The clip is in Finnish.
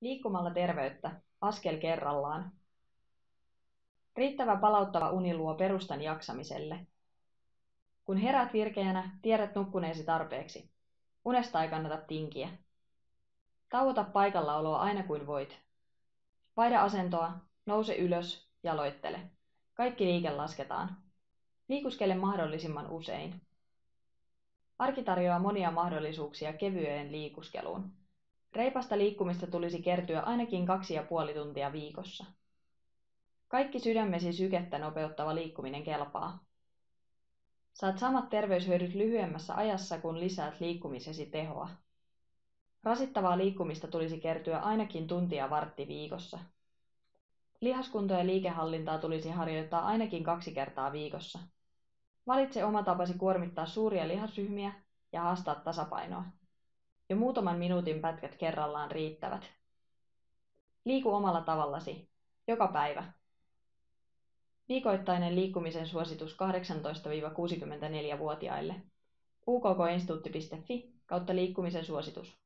Liikkumalla terveyttä, askel kerrallaan. Riittävä palauttava uni luo perustan jaksamiselle. Kun herät virkeänä, tiedät nukkuneesi tarpeeksi. Unesta ei kannata tinkiä. Tauota paikallaoloa aina kuin voit. Vaihda asentoa, nouse ylös, jaloittele. Kaikki liike lasketaan. Liikuskele mahdollisimman usein. Arki tarjoaa monia mahdollisuuksia kevyeen liikuskeluun. Reipasta liikkumista tulisi kertyä ainakin kaksi ja puoli tuntia viikossa. Kaikki sydämesi sykettä nopeuttava liikkuminen kelpaa. Saat samat terveyshyödyt lyhyemmässä ajassa, kun lisäät liikkumisesi tehoa. Rasittavaa liikkumista tulisi kertyä ainakin tuntia vartti viikossa. Lihaskuntoa ja liikehallintaa tulisi harjoittaa ainakin kaksi kertaa viikossa. Valitse oma tapasi kuormittaa suuria lihasryhmiä ja haastaa tasapainoa. Jo muutaman minuutin pätkät kerrallaan riittävät. Liiku omalla tavallasi. Joka päivä. Viikoittainen liikkumisen suositus 18-64-vuotiaille. ukkinstituutti.fi kautta liikkumisen suositus.